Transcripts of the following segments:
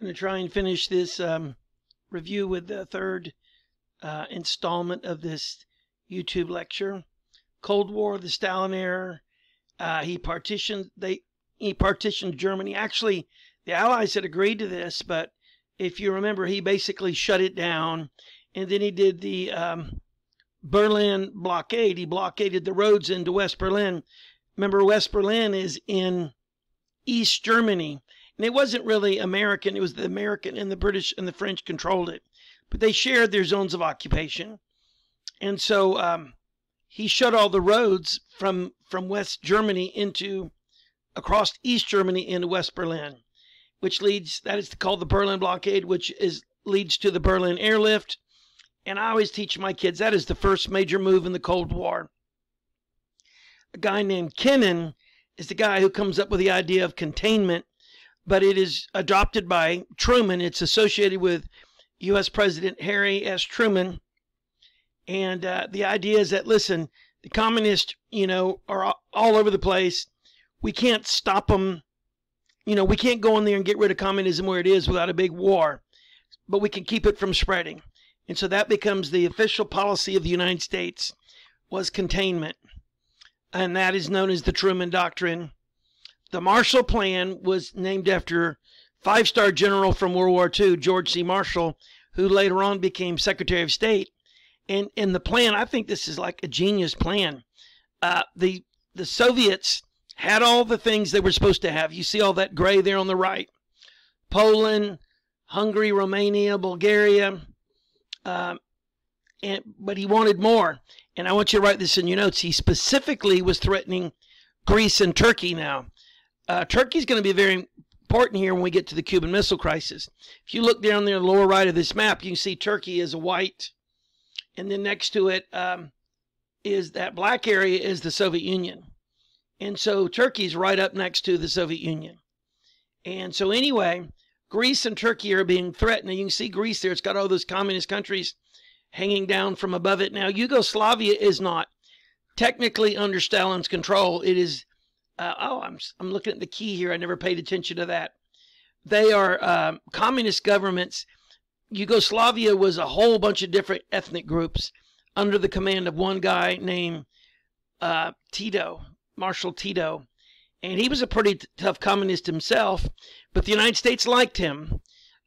going to try and finish this um, review with the third uh, installment of this YouTube lecture. Cold War, the Stalin era. Uh, he partitioned they he partitioned Germany. Actually, the Allies had agreed to this, but if you remember, he basically shut it down, and then he did the um, Berlin blockade. He blockaded the roads into West Berlin. Remember, West Berlin is in East Germany. And it wasn't really American, it was the American and the British and the French controlled it. But they shared their zones of occupation. And so um, he shut all the roads from, from West Germany into across East Germany into West Berlin, which leads, that is called the Berlin blockade, which is leads to the Berlin airlift. And I always teach my kids that is the first major move in the Cold War. A guy named Kennan is the guy who comes up with the idea of containment but it is adopted by Truman. It's associated with U.S. President Harry S. Truman. And uh, the idea is that, listen, the communists, you know, are all over the place. We can't stop them. You know, we can't go in there and get rid of communism where it is without a big war, but we can keep it from spreading. And so that becomes the official policy of the United States was containment. And that is known as the Truman Doctrine. The Marshall Plan was named after five star general from World War II, George C. Marshall, who later on became Secretary of State. And in the plan, I think this is like a genius plan. Uh, the the Soviets had all the things they were supposed to have. You see all that gray there on the right. Poland, Hungary, Romania, Bulgaria, uh, and but he wanted more. And I want you to write this in your notes. He specifically was threatening Greece and Turkey now. Uh, Turkey is going to be very important here when we get to the Cuban Missile Crisis. If you look down there lower right of this map, you can see Turkey is a white, and then next to it um, is that black area is the Soviet Union. And so Turkey is right up next to the Soviet Union. And so anyway, Greece and Turkey are being threatened. You can see Greece there. It's got all those communist countries hanging down from above it. Now, Yugoslavia is not technically under Stalin's control. It is uh, oh, I'm, I'm looking at the key here. I never paid attention to that. They are um, communist governments. Yugoslavia was a whole bunch of different ethnic groups under the command of one guy named uh, Tito, Marshal Tito. And he was a pretty t- tough communist himself, but the United States liked him.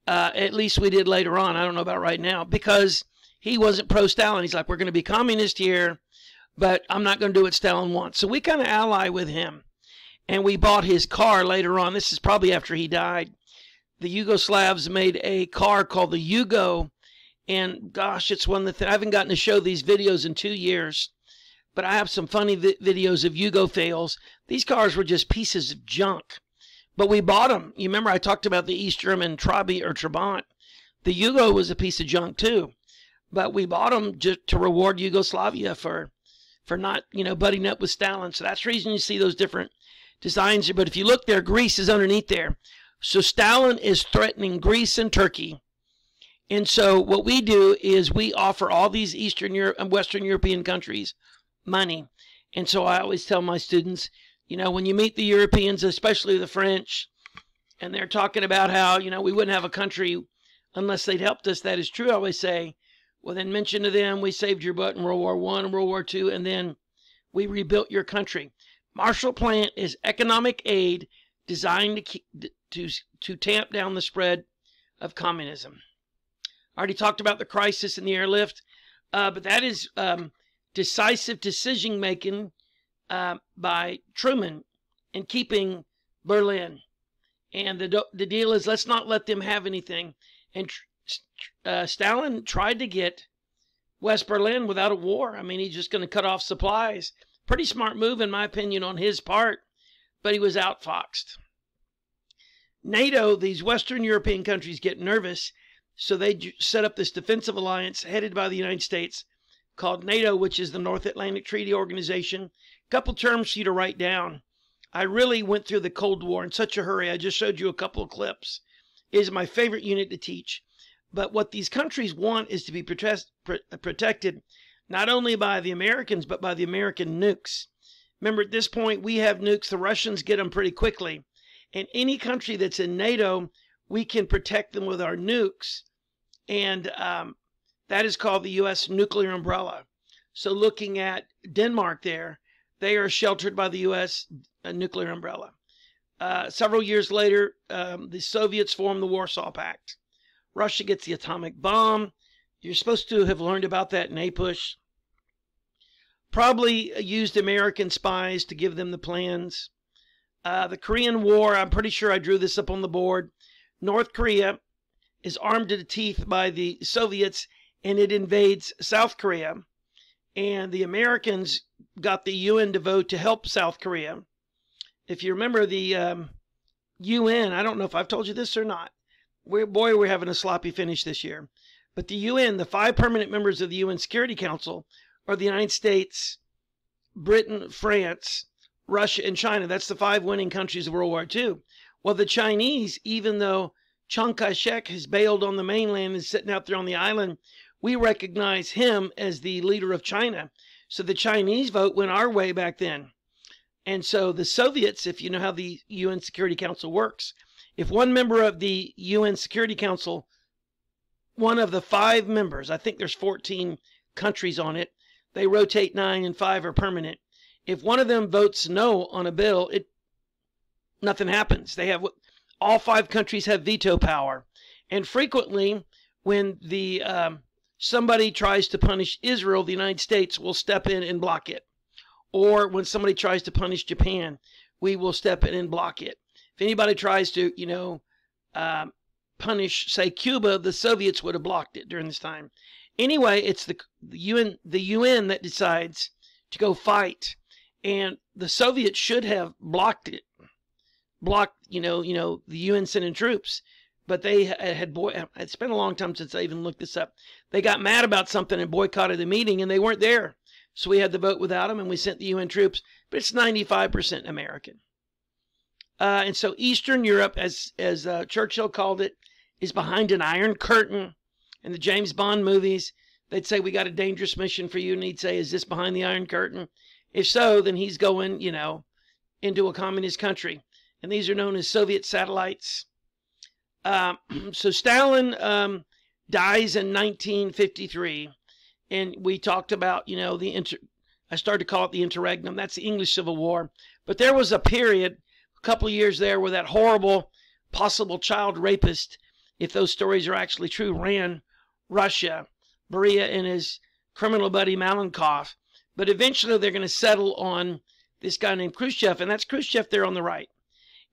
Uh, at least we did later on. I don't know about right now because he wasn't pro Stalin. He's like, we're going to be communist here, but I'm not going to do what Stalin wants. So we kind of ally with him and we bought his car later on. This is probably after he died. The Yugoslavs made a car called the Yugo, and gosh, it's one that I haven't gotten to show these videos in two years, but I have some funny vi videos of Yugo fails. These cars were just pieces of junk, but we bought them. You remember I talked about the East German Trabi or Trabant. The Yugo was a piece of junk too, but we bought them just to reward Yugoslavia for for not you know butting up with Stalin. So that's the reason you see those different designs But if you look there, Greece is underneath there. So Stalin is threatening Greece and Turkey. And so what we do is we offer all these Eastern Europe and uh, Western European countries money. And so I always tell my students, you know, when you meet the Europeans, especially the French, and they're talking about how, you know, we wouldn't have a country unless they'd helped us. That is true. I always say, well, then mention to them we saved your butt in World War One and World War Two, and then we rebuilt your country. Marshall Plan is economic aid designed to, keep, to, to tamp down the spread of communism. I already talked about the crisis in the airlift, uh, but that is um, decisive decision making uh, by Truman in keeping Berlin. And the, the deal is let's not let them have anything. And uh, Stalin tried to get West Berlin without a war. I mean, he's just going to cut off supplies. Pretty smart move, in my opinion, on his part, but he was outfoxed. NATO, these Western European countries get nervous, so they set up this defensive alliance headed by the United States called NATO, which is the North Atlantic Treaty Organization. Couple terms for you to write down. I really went through the Cold War in such a hurry. I just showed you a couple of clips. It is my favorite unit to teach. But what these countries want is to be protest, protected not only by the Americans, but by the American nukes. Remember, at this point, we have nukes. The Russians get them pretty quickly. And any country that's in NATO we can protect them with our nukes. And um, that is called the U.S. nuclear umbrella. So, looking at Denmark there, they are sheltered by the U.S. Uh, nuclear umbrella. Uh, several years later, um, the Soviets form the Warsaw Pact. Russia gets the atomic bomb. You're supposed to have learned about that in APUSH. Probably used American spies to give them the plans. Uh, the Korean War, I'm pretty sure I drew this up on the board. North Korea is armed to the teeth by the Soviets and it invades South Korea. And the Americans got the UN to vote to help South Korea. If you remember the um, UN, I don't know if I've told you this or not. We're, boy, we're having a sloppy finish this year. But the UN, the five permanent members of the UN Security Council, are the United States, Britain, France, Russia, and China. That's the five winning countries of World War II. Well, the Chinese, even though Chiang Kai shek has bailed on the mainland and is sitting out there on the island, we recognize him as the leader of China. So the Chinese vote went our way back then. And so the Soviets, if you know how the UN Security Council works, if one member of the UN Security Council, one of the five members, I think there's 14 countries on it, they rotate nine and five are permanent. If one of them votes no on a bill, it nothing happens. They have all five countries have veto power, and frequently when the um, somebody tries to punish Israel, the United States will step in and block it. Or when somebody tries to punish Japan, we will step in and block it. If anybody tries to, you know, um, punish, say, Cuba, the Soviets would have blocked it during this time. Anyway, it's the, the UN, the UN that decides to go fight and the Soviets should have blocked it, blocked you know you know the UN sending troops, but they had boy. It's been a long time since I even looked this up. They got mad about something and boycotted the meeting, and they weren't there. So we had the vote without them, and we sent the UN troops. But it's 95% American. Uh, and so Eastern Europe, as as uh, Churchill called it, is behind an iron curtain. In the James Bond movies, they'd say, "We got a dangerous mission for you," and he'd say, "Is this behind the iron curtain?" If so, then he's going, you know, into a communist country. And these are known as Soviet satellites. Um, so Stalin um, dies in 1953. And we talked about, you know, the inter. I started to call it the interregnum. That's the English Civil War. But there was a period, a couple of years there, where that horrible possible child rapist, if those stories are actually true, ran Russia. Beria and his criminal buddy Malenkov but eventually they're going to settle on this guy named Khrushchev, and that's Khrushchev there on the right.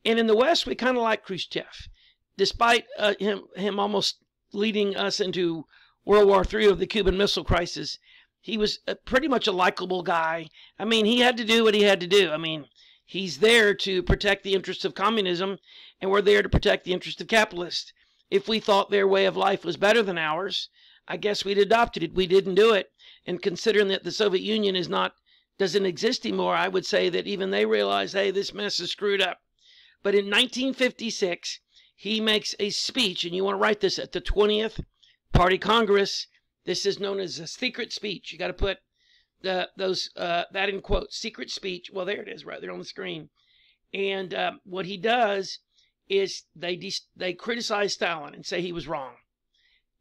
And in the West, we kind of like Khrushchev, despite uh, him him almost leading us into World War III of the Cuban Missile Crisis. He was a, pretty much a likable guy. I mean, he had to do what he had to do. I mean, he's there to protect the interests of communism, and we're there to protect the interests of capitalists. If we thought their way of life was better than ours, I guess we'd adopted it. We didn't do it. And considering that the Soviet Union is not doesn't exist anymore, I would say that even they realize, hey, this mess is screwed up. But in 1956, he makes a speech, and you want to write this at the 20th Party Congress. This is known as a secret speech. You got to put the those uh, that in quotes, secret speech. Well, there it is, right there on the screen. And um, what he does is they they criticize Stalin and say he was wrong,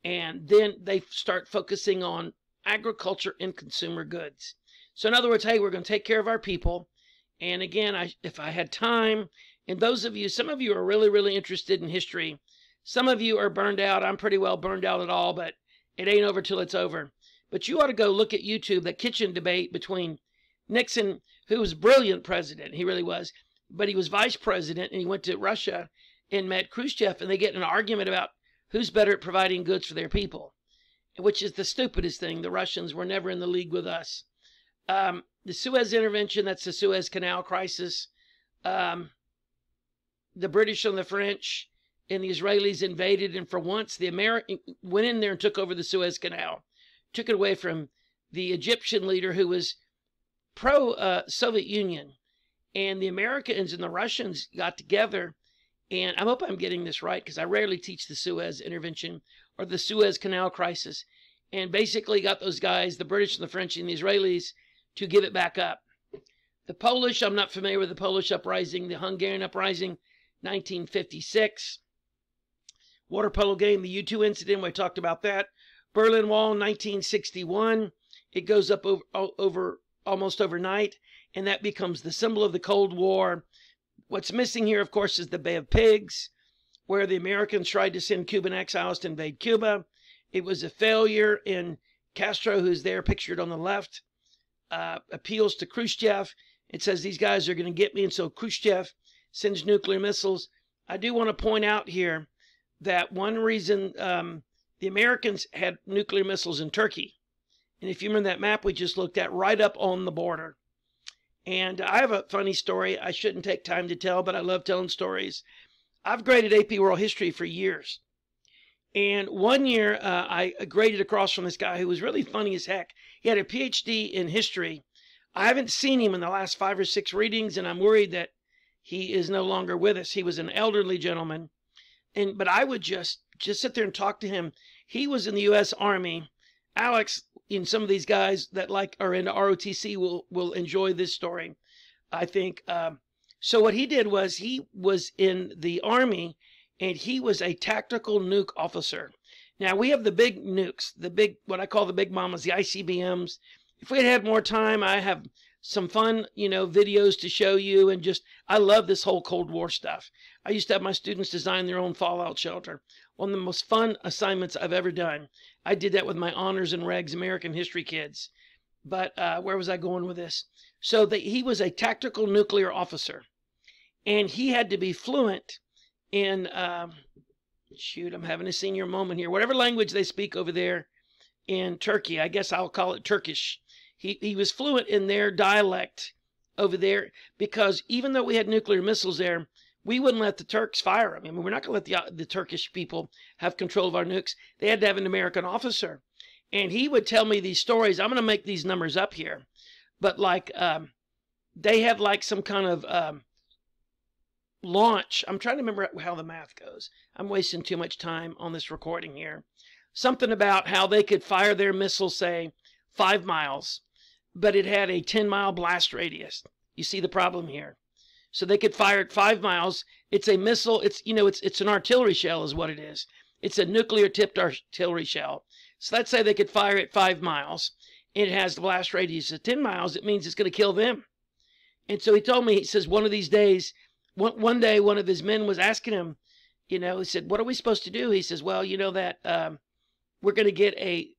and then they start focusing on agriculture and consumer goods. So in other words, hey, we're going to take care of our people. And again, I, if I had time, and those of you, some of you are really, really interested in history. Some of you are burned out. I'm pretty well burned out at all, but it ain't over till it's over. But you ought to go look at YouTube, the kitchen debate between Nixon, who was brilliant president, he really was, but he was vice president and he went to Russia and met Khrushchev, and they get in an argument about who's better at providing goods for their people which is the stupidest thing. The Russians were never in the league with us. Um, the Suez intervention, that's the Suez Canal crisis. Um, the British and the French and the Israelis invaded, and for once, the American went in there and took over the Suez Canal, took it away from the Egyptian leader who was pro uh, Soviet Union. And the Americans and the Russians got together, and I hope I'm getting this right because I rarely teach the Suez intervention or the Suez Canal crisis, and basically got those guys, the British and the French and the Israelis, to give it back up. The Polish, I'm not familiar with the Polish uprising, the Hungarian uprising, 1956. water polo game, the U 2 incident, we talked about that. Berlin Wall, 1961. It goes up over, over almost overnight, and that becomes the symbol of the Cold War. What's missing here, of course, is the Bay of Pigs, where the Americans tried to send Cuban exiles to invade Cuba. It was a failure, and Castro, who's there pictured on the left, uh, appeals to Khrushchev. It says these guys are going to get me, and so Khrushchev sends nuclear missiles. I do want to point out here that one reason um, the Americans had nuclear missiles in Turkey, and if you remember that map we just looked at, right up on the border. And I have a funny story I shouldn't take time to tell, but I love telling stories. I've graded AP World History for years. And one year, uh, I graded across from this guy who was really funny as heck. He had a PhD in history. I haven't seen him in the last five or six readings, and I'm worried that he is no longer with us. He was an elderly gentleman, and but I would just just sit there and talk to him. He was in the U.S. Army. Alex, and some of these guys that like are in ROTC will will enjoy this story. I think. Um, so what he did was he was in the Army and he was a tactical nuke officer. Now we have the big nukes, the big what I call the big mamas, the ICBMs. If we had had more time, I have some fun, you know, videos to show you and just I love this whole Cold War stuff. I used to have my students design their own fallout shelter. One of the most fun assignments I've ever done. I did that with my honors and regs American history kids. But uh, where was I going with this? So that he was a tactical nuclear officer, and he had to be fluent in um, shoot, I'm having a senior moment here. Whatever language they speak over there in Turkey, I guess I'll call it Turkish. He he was fluent in their dialect over there because even though we had nuclear missiles there, we wouldn't let the Turks fire them. I mean, we're not going to let the the Turkish people have control of our nukes. They had to have an American officer, and he would tell me these stories. I'm going to make these numbers up here, but like um, they have like some kind of um, launch. I'm trying to remember how the math goes. I'm wasting too much time on this recording here. Something about how they could fire their missile, say, five miles, but it had a 10 mile blast radius. You see the problem here. So they could fire it five miles. It's a missile. It's, you know, it's, it's an artillery shell, is what it is. It's a nuclear tipped artillery shell. So let's say they could fire it five miles. and It has the blast radius of 10 miles. It means it's going to kill them. And so he told me, he says, one of these days, one, one day one of his men was asking him, you know, he said, what are we supposed to do? He says, well, you know that um, we're going to get a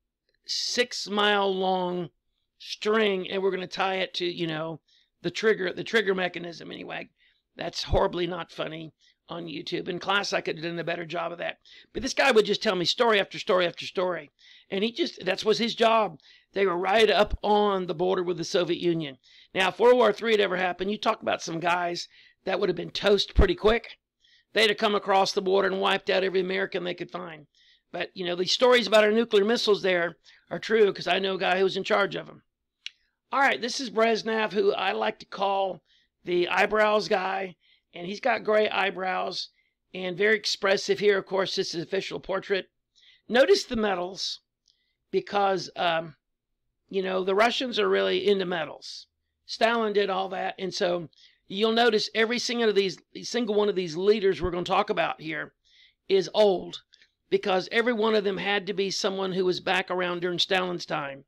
six mile long string and we're going to tie it to, you know, the trigger, the trigger mechanism anyway. That's horribly not funny on YouTube. In class, I could have done a better job of that. But this guy would just tell me story after story after story. And he just, that was his job. They were right up on the border with the Soviet Union. Now, if World War III had ever happened, you talk about some guys that would have been toast pretty quick. They'd have come across the border and wiped out every American they could find. But, you know, these stories about our nuclear missiles there are true because I know a guy who was in charge of them. All right, this is Brezhnev, who I like to call the eyebrows guy. And he's got gray eyebrows and very expressive here. Of course, this is his official portrait. Notice the medals because, um, you know, the Russians are really into medals. Stalin did all that. And so You'll notice every single of these single one of these leaders we're going to talk about here is old because every one of them had to be someone who was back around during Stalin's time.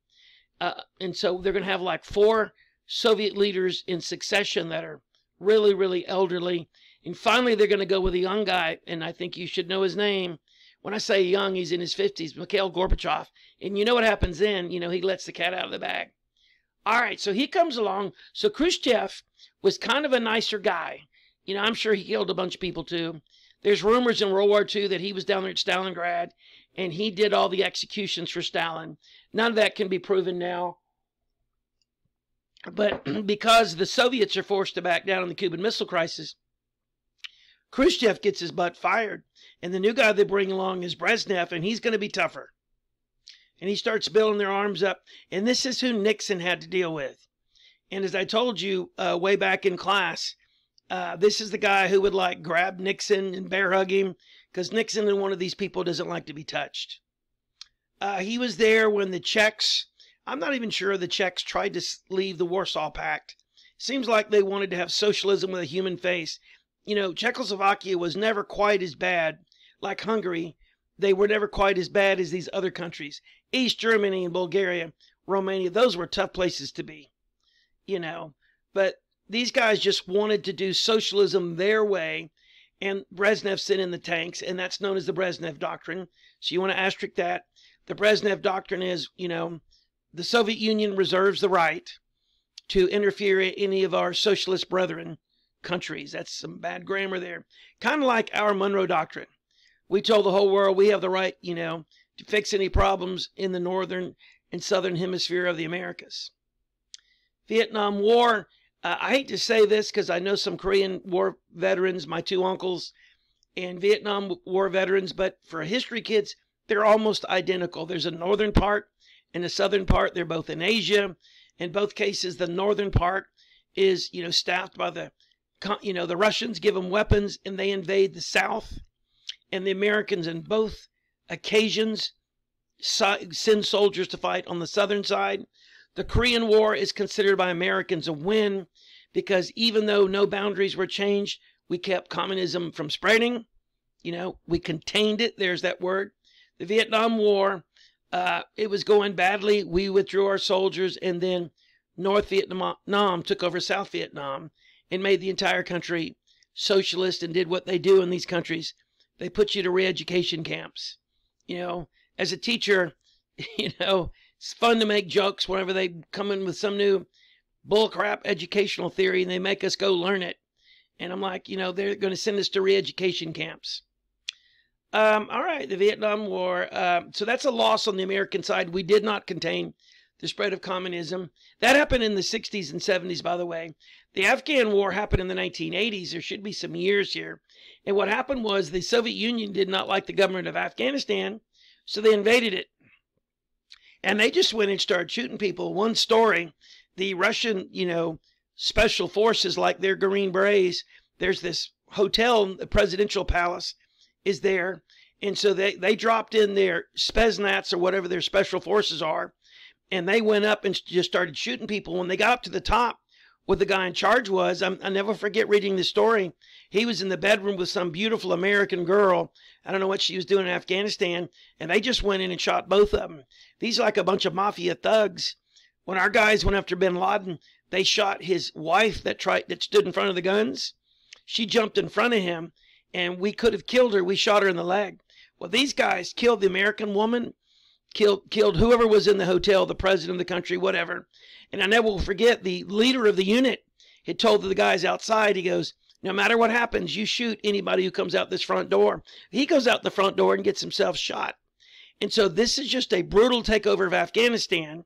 Uh, and so they're going to have like four Soviet leaders in succession that are really, really elderly. And finally, they're going to go with a young guy, and I think you should know his name. When I say young, he's in his 50s, Mikhail Gorbachev. And you know what happens then? You know, he lets the cat out of the bag. All right, so he comes along. So Khrushchev was kind of a nicer guy. You know, I'm sure he killed a bunch of people too. There's rumors in World War II that he was down there at Stalingrad and he did all the executions for Stalin. None of that can be proven now. But because the Soviets are forced to back down in the Cuban Missile Crisis, Khrushchev gets his butt fired. And the new guy they bring along is Brezhnev, and he's going to be tougher. And he starts building their arms up. And this is who Nixon had to deal with. And as I told you uh, way back in class, uh, this is the guy who would like grab Nixon and bear hug him because Nixon and one of these people doesn't like to be touched. Uh, he was there when the Czechs, I'm not even sure the Czechs tried to leave the Warsaw Pact. Seems like they wanted to have socialism with a human face. You know, Czechoslovakia was never quite as bad, like Hungary, they were never quite as bad as these other countries. East Germany and Bulgaria, Romania, those were tough places to be, you know. But these guys just wanted to do socialism their way, and Brezhnev sent in the tanks, and that's known as the Brezhnev Doctrine. So you want to asterisk that. The Brezhnev Doctrine is, you know, the Soviet Union reserves the right to interfere in any of our socialist brethren countries. That's some bad grammar there. Kind of like our Monroe Doctrine. We told the whole world we have the right, you know, to fix any problems in the northern and southern hemisphere of the Americas. Vietnam War, uh, I hate to say this because I know some Korean War veterans, my two uncles, and Vietnam War veterans, but for history kids, they're almost identical. There's a northern part and a southern part. They're both in Asia. In both cases, the northern part is, you know, staffed by the, you know, the Russians give them weapons and they invade the south. And the Americans in both occasions send soldiers to fight on the southern side. The Korean War is considered by Americans a win because even though no boundaries were changed, we kept communism from spreading. You know, we contained it. There's that word the Vietnam War, uh, it was going badly. We withdrew our soldiers, and then North Vietnam took over South Vietnam and made the entire country socialist and did what they do in these countries. They put you to re-education camps. You know, as a teacher, you know, it's fun to make jokes whenever they come in with some new bullcrap educational theory and they make us go learn it. And I'm like, you know, they're going to send us to re-education camps. Um, all right, the Vietnam War. Uh, so that's a loss on the American side. We did not contain the spread of communism. That happened in the 60s and 70s, by the way. The Afghan War happened in the 1980s. There should be some years here. And what happened was the Soviet Union did not like the government of Afghanistan, so they invaded it. And they just went and started shooting people. One story the Russian, you know, special forces, like their Green Berets, there's this hotel, the presidential palace is there. And so they, they dropped in their Spetsnaz or whatever their special forces are. And they went up and just started shooting people. When they got up to the top, what the guy in charge was, I'm, I never forget reading the story. He was in the bedroom with some beautiful American girl. I don't know what she was doing in Afghanistan. And they just went in and shot both of them. These are like a bunch of mafia thugs. When our guys went after bin Laden, they shot his wife that tried that stood in front of the guns. She jumped in front of him and we could have killed her. We shot her in the leg. Well, these guys killed the American woman, killed killed whoever was in the hotel, the president of the country, whatever. And I never will forget the leader of the unit had told the guys outside, he goes, no matter what happens, you shoot anybody who comes out this front door. He goes out the front door and gets himself shot. And so this is just a brutal takeover of Afghanistan.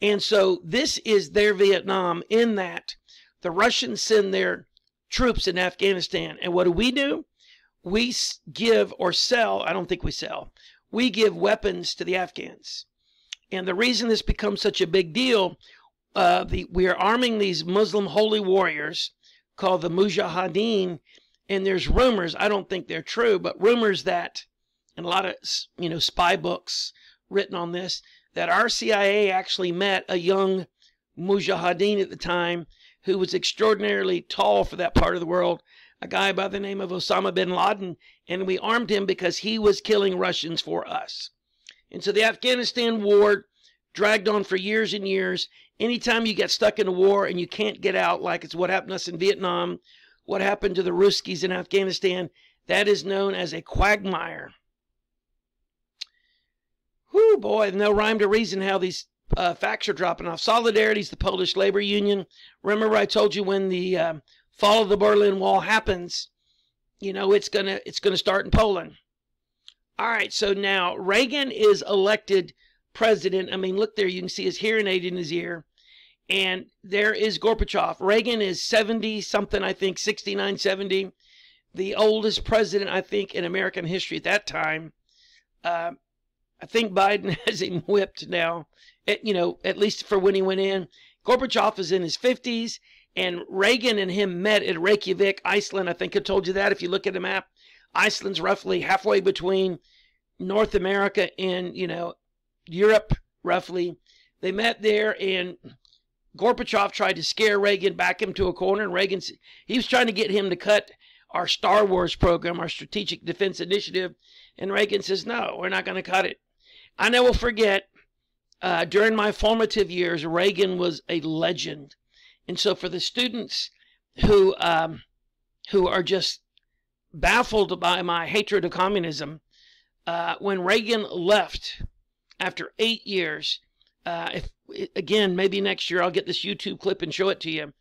And so this is their Vietnam in that the Russians send their troops in Afghanistan. And what do we do? We give or sell, I don't think we sell, we give weapons to the Afghans. And the reason this becomes such a big deal, uh, the, we are arming these Muslim holy warriors called the Mujahideen. And there's rumors, I don't think they're true, but rumors that, and a lot of, you know, spy books written on this, that our CIA actually met a young Mujahideen at the time who was extraordinarily tall for that part of the world a guy by the name of Osama bin Laden, and we armed him because he was killing Russians for us. And so the Afghanistan war dragged on for years and years. Anytime you get stuck in a war and you can't get out, like it's what happened to us in Vietnam, what happened to the Ruskies in Afghanistan, that is known as a quagmire. Whew, boy, no rhyme to reason how these uh, facts are dropping off. Solidarity is the Polish labor union. Remember, I told you when the uh, fall of the Berlin Wall happens, you know, it's gonna it's gonna start in Poland. All right, so now Reagan is elected president. I mean, look there, you can see his hearing aid in his ear. And there is Gorbachev. Reagan is 70 something, I think, 69, 70. The oldest president, I think, in American history at that time. Uh, I think Biden has him whipped now, at, you know, at least for when he went in. Gorbachev is in his 50s. And Reagan and him met at Reykjavik, Iceland. I think I told you that if you look at the map. Iceland's roughly halfway between North America and, you know, Europe, roughly. They met there and Gorbachev tried to scare Reagan, back him to a corner, and Reagan, he was trying to get him to cut our Star Wars program, our Strategic Defense Initiative. And Reagan says, no, we're not going to cut it. I never forget, uh, during my formative years, Reagan was a legend. And so for the students who, um, who are just baffled by my hatred of communism, uh, when Reagan left after eight years, uh, if again maybe next year I'll get this YouTube clip and show it to you.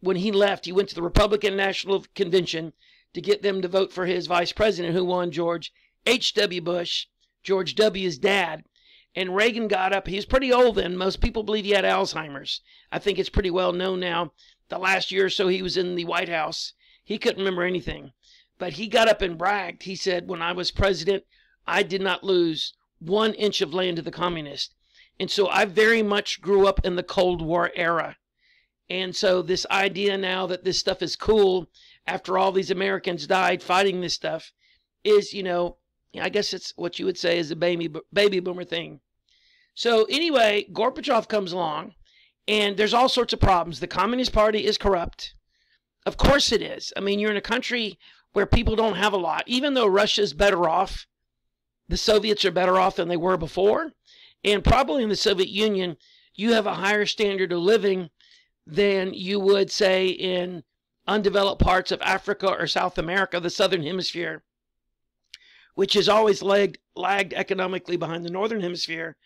When he left, he went to the Republican National Convention to get them to vote for his vice president, who won George H.W. Bush, George W.'s dad. And Reagan got up. He was pretty old then. Most people believe he had Alzheimer's. I think it's pretty well known now. The last year or so he was in the White House, he couldn't remember anything. But he got up and bragged. He said, When I was president, I did not lose one inch of land to the communists. And so I very much grew up in the Cold War era. And so this idea now that this stuff is cool after all these Americans died fighting this stuff is, you know, I guess it's what you would say is a baby baby boomer thing. So anyway, Gorbachev comes along and there's all sorts of problems. The Communist Party is corrupt. Of course it is. I mean, you're in a country where people don't have a lot. Even though Russia's better off, the Soviets are better off than they were before. And probably in the Soviet Union, you have a higher standard of living than you would, say, in undeveloped parts of Africa or South America, the Southern Hemisphere, which has always lagged, lagged economically behind the Northern Hemisphere.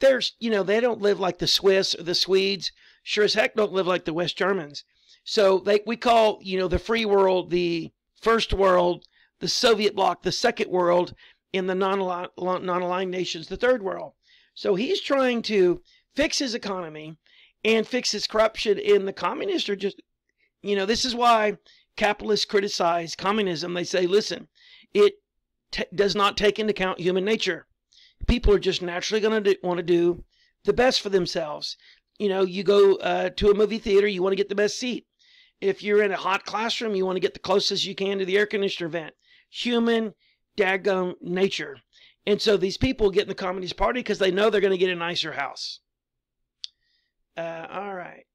There's, you know, they don't live like the Swiss or the Swedes. Sure as heck don't live like the West Germans. So they, we call, you know, the free world the first world, the Soviet bloc the second world, and the non-aligned nations the third world. So he's trying to fix his economy and fix his corruption. And the communists are just, you know, this is why capitalists criticize communism. They say, listen, it does not take into account human nature. People are just naturally going to want to do the best for themselves. You know, you go uh, to a movie theater, you want to get the best seat. If you're in a hot classroom, you want to get the closest you can to the air conditioner vent. Human daggum nature. And so these people get in the Communist Party because they know they're going to get a nicer house. Uh, all right.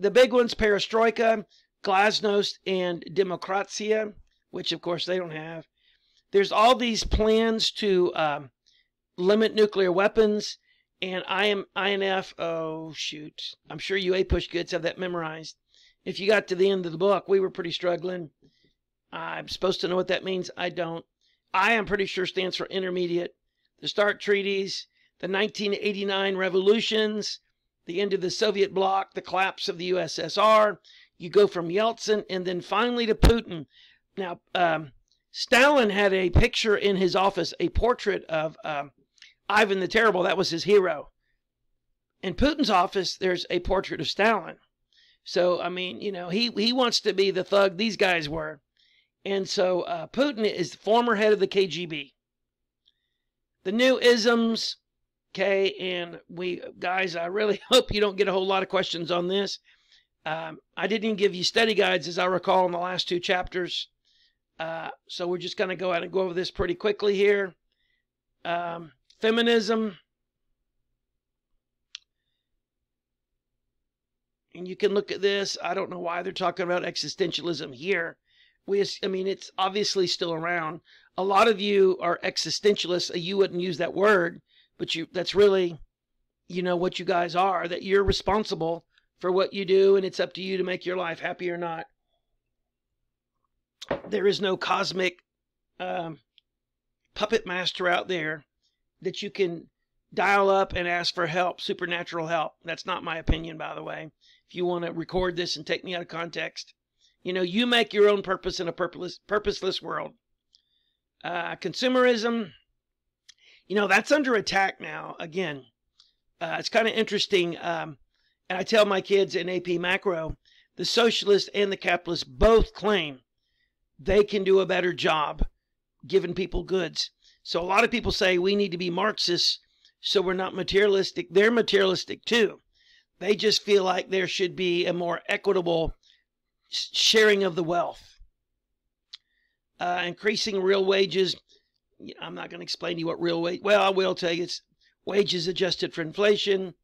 The big ones perestroika, glasnost, and demokratia, which of course they don't have. There's all these plans to um, limit nuclear weapons, and I am INF. Oh, shoot. I'm sure you APUSH kids have that memorized. If you got to the end of the book, we were pretty struggling. I'm supposed to know what that means. I don't. I am pretty sure stands for intermediate. The START treaties, the 1989 revolutions, the end of the Soviet bloc, the collapse of the USSR. You go from Yeltsin and then finally to Putin. Now, um, Stalin had a picture in his office, a portrait of um, Ivan the Terrible. That was his hero. In Putin's office, there's a portrait of Stalin. So, I mean, you know, he, he wants to be the thug these guys were. And so uh, Putin is the former head of the KGB. The new isms, okay, and we guys, I really hope you don't get a whole lot of questions on this. Um, I didn't even give you study guides, as I recall, in the last two chapters. Uh, so we're just going to go ahead and go over this pretty quickly here. Um, feminism. And you can look at this. I don't know why they're talking about existentialism here we i mean it's obviously still around a lot of you are existentialists you wouldn't use that word but you that's really you know what you guys are that you're responsible for what you do and it's up to you to make your life happy or not there is no cosmic um, puppet master out there that you can dial up and ask for help supernatural help that's not my opinion by the way if you want to record this and take me out of context you know, you make your own purpose in a purposeless, purposeless world. Uh, consumerism, you know, that's under attack now. Again, uh, it's kind of interesting. Um, and I tell my kids in AP Macro, the socialists and the capitalists both claim they can do a better job giving people goods. So a lot of people say we need to be Marxists so we're not materialistic. They're materialistic too. They just feel like there should be a more equitable sharing of the wealth, uh, increasing real wages. I'm not going to explain to you what real wage. Well, I will tell you it's wages adjusted for inflation.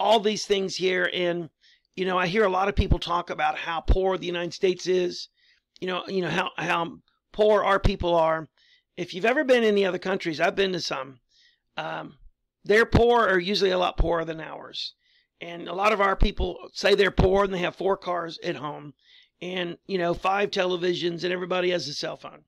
All these things here, and you know, I hear a lot of people talk about how poor the United States is, you know, you know how how poor our people are. If you've ever been in any other countries, I've been to some. Um, their poor are usually a lot poorer than ours, and a lot of our people say they're poor and they have four cars at home, and you know five televisions, and everybody has a cell phone.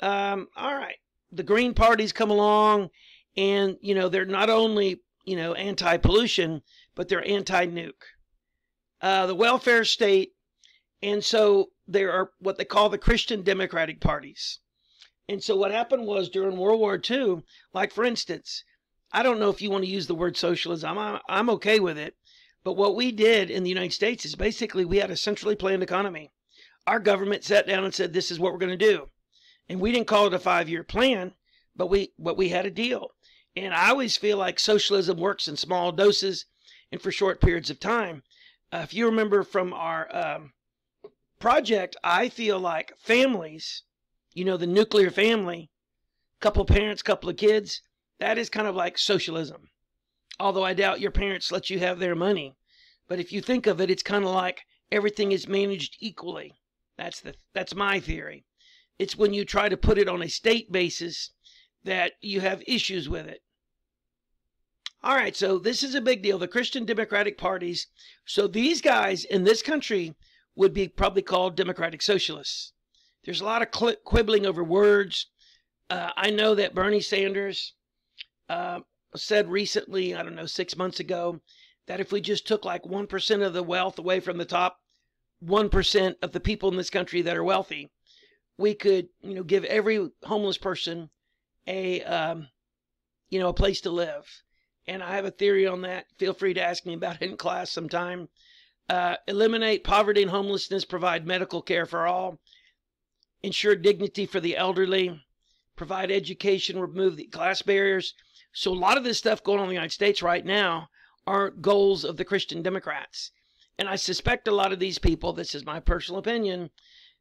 Um, all right, the Green Party's come along, and you know they're not only you know anti-pollution, but they're anti-nuke. Uh, the welfare state, and so there are what they call the Christian Democratic parties. And so what happened was during World War II, like for instance, I don't know if you want to use the word socialism. I'm, I'm okay with it. But what we did in the United States is basically we had a centrally planned economy. Our government sat down and said, this is what we're going to do. And we didn't call it a five year plan, but we, but we had a deal. And I always feel like socialism works in small doses and for short periods of time. Uh, if you remember from our um, project, I feel like families you know, the nuclear family, couple of parents, couple of kids, that is kind of like socialism. Although I doubt your parents let you have their money. But if you think of it, it's kind of like everything is managed equally. That's the that's my theory. It's when you try to put it on a state basis that you have issues with it. All right, so this is a big deal. The Christian Democratic parties. So these guys in this country would be probably called Democratic Socialists. There's a lot of quibbling over words. Uh, I know that Bernie Sanders uh, said recently, I don't know, six months ago, that if we just took like 1% of the wealth away from the top 1% of the people in this country that are wealthy, we could, you know, give every homeless person a, um, you know, a place to live. And I have a theory on that. Feel free to ask me about it in class sometime. Uh, eliminate poverty and homelessness, provide medical care for all, ensure dignity for the elderly, provide education, remove the class barriers. So a lot of this stuff going on in the United States right now are goals of the Christian Democrats. And I suspect a lot of these people, this is my personal opinion,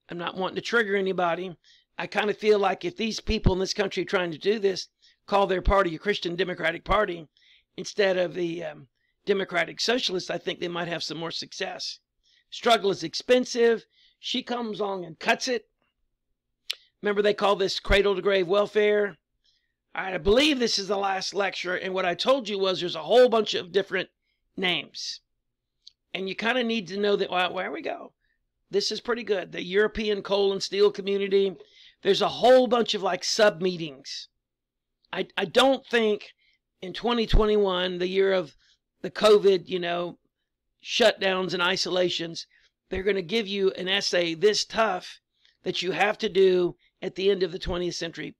I'm not wanting to trigger anybody. I kind of feel like if these people in this country trying to do this call their party a Christian Democratic Party instead of the um, Democratic Socialists, I think they might have some more success. Struggle is expensive. She comes along and cuts it. Remember, they call this cradle to grave welfare. I believe this is the last lecture, and what I told you was there's a whole bunch of different names. And you kind of need to know that, well, where we go. This is pretty good. The European coal and steel community. There's a whole bunch of like sub meetings. I, I don't think in 2021, the year of the COVID, you know, shutdowns and isolations, they're going to give you an essay this tough that you have to do at the end of the 20th century.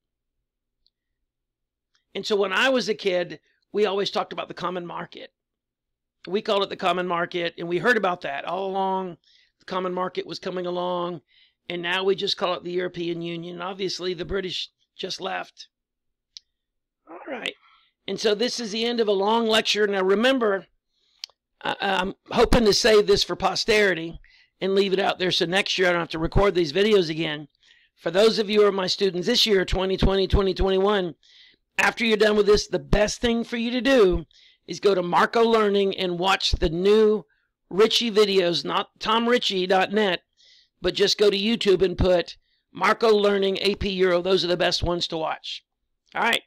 And so when I was a kid, we always talked about the common market. We called it the common market, and we heard about that all along. The common market was coming along, and now we just call it the European Union. Obviously, the British just left. All right. And so this is the end of a long lecture. Now, remember, I'm hoping to save this for posterity and leave it out there so next year I don't have to record these videos again for those of you who are my students this year, 2020, 2021, after you're done with this, the best thing for you to do is go to Marco Learning and watch the new Richey videos, not tomrichey.net, but just go to YouTube and put Marco Learning AP Euro. Those are the best ones to watch. All right.